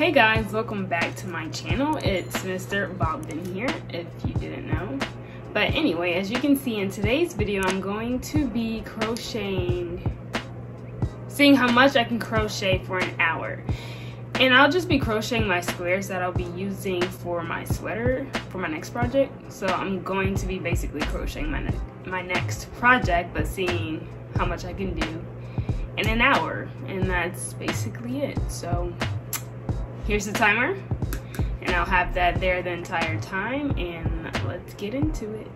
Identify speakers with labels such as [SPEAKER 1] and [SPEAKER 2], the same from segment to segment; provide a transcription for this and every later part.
[SPEAKER 1] Hey guys, welcome back to my channel. It's Mr. Bobvin here, if you didn't know. But anyway, as you can see in today's video, I'm going to be crocheting, seeing how much I can crochet for an hour. And I'll just be crocheting my squares that I'll be using for my sweater for my next project. So I'm going to be basically crocheting my, ne my next project, but seeing how much I can do in an hour. And that's basically it. So here's the timer and I'll have that there the entire time and let's get into it.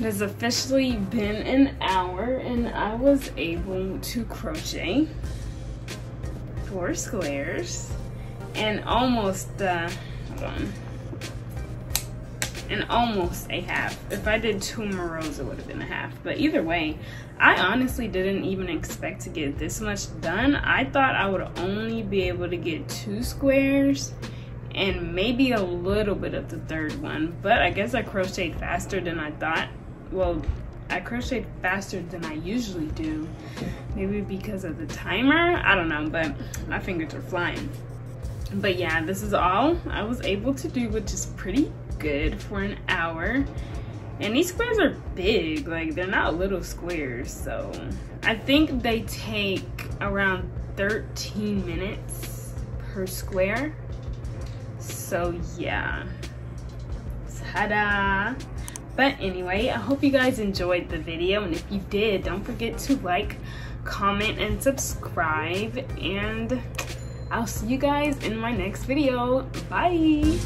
[SPEAKER 1] It has officially been an hour and I was able to crochet four squares and almost, uh, hold on, and almost a half. If I did two more rows, it would have been a half. But either way, I honestly didn't even expect to get this much done. I thought I would only be able to get two squares and maybe a little bit of the third one. But I guess I crocheted faster than I thought. Well, I crocheted faster than I usually do. Maybe because of the timer, I don't know, but my fingers are flying. But yeah, this is all I was able to do, which is pretty good for an hour. And these squares are big, like they're not little squares. So I think they take around 13 minutes per square. So yeah, ta-da. But anyway, I hope you guys enjoyed the video. And if you did, don't forget to like, comment, and subscribe. And I'll see you guys in my next video. Bye.